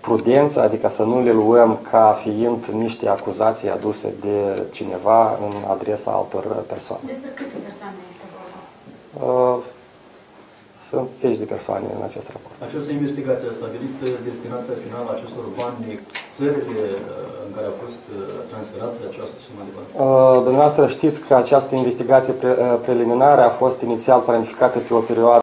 prudență, adică să nu le luăm ca fiind niște acuzații aduse de cineva în adresa altor persoane. Despre câte persoane este vorba? Uh, Sunt zeci de persoane în acest raport. Această investigație a stabilit uh, destinația finală a acestor bani, țările uh, în care a fost uh, transferată această sumă de bani. Uh, Dumneavoastră știți că această investigație pre- preliminară a fost inițial planificată pe o perioadă